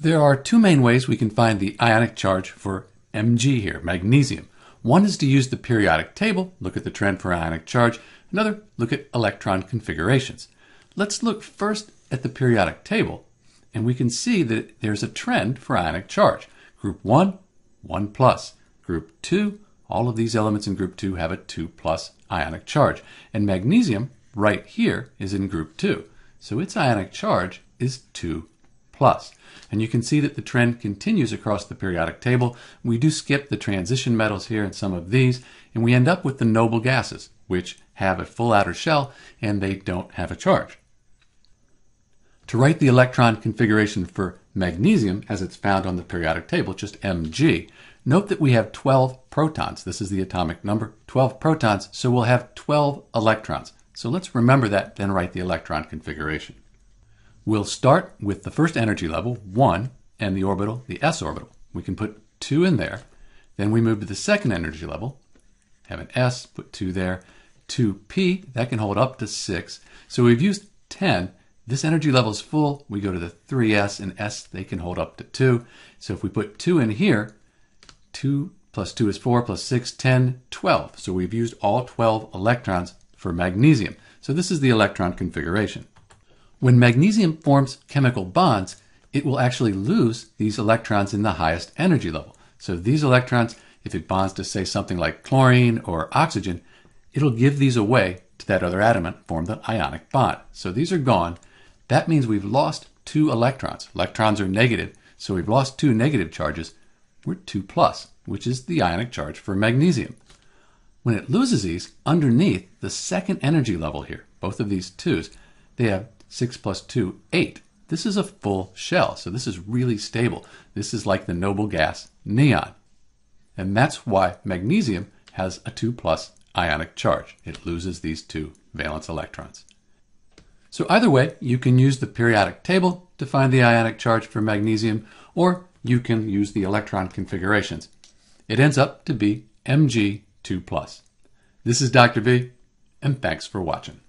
There are two main ways we can find the ionic charge for Mg here, magnesium. One is to use the periodic table, look at the trend for ionic charge. Another, look at electron configurations. Let's look first at the periodic table, and we can see that there's a trend for ionic charge. Group 1, 1 plus. Group 2, all of these elements in group 2 have a 2 plus ionic charge. And magnesium, right here, is in group 2. So its ionic charge is 2 plus. And you can see that the trend continues across the periodic table. We do skip the transition metals here and some of these, and we end up with the noble gases, which have a full outer shell and they don't have a charge. To write the electron configuration for magnesium as it's found on the periodic table, just Mg, note that we have 12 protons. This is the atomic number, 12 protons, so we'll have 12 electrons. So let's remember that, then write the electron configuration. We'll start with the first energy level, 1, and the orbital, the s orbital. We can put 2 in there. Then we move to the second energy level, have an s, put 2 there. 2p, that can hold up to 6. So we've used 10. This energy level is full. We go to the 3s, and s, they can hold up to 2. So if we put 2 in here, 2 plus 2 is 4, plus 6, 10, 12. So we've used all 12 electrons for magnesium. So this is the electron configuration. When magnesium forms chemical bonds, it will actually lose these electrons in the highest energy level. So these electrons, if it bonds to say something like chlorine or oxygen, it'll give these away to that other atom and form the ionic bond. So these are gone. That means we've lost two electrons. Electrons are negative, so we've lost two negative charges. We're 2 plus, which is the ionic charge for magnesium. When it loses these, underneath the second energy level here, both of these twos, they have 6 plus 2, 8. This is a full shell, so this is really stable. This is like the noble gas neon. And that's why magnesium has a 2 plus ionic charge. It loses these two valence electrons. So either way, you can use the periodic table to find the ionic charge for magnesium, or you can use the electron configurations. It ends up to be Mg2+. This is Dr. B, and thanks for watching.